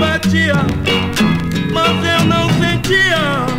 batia, mas eu não sentia.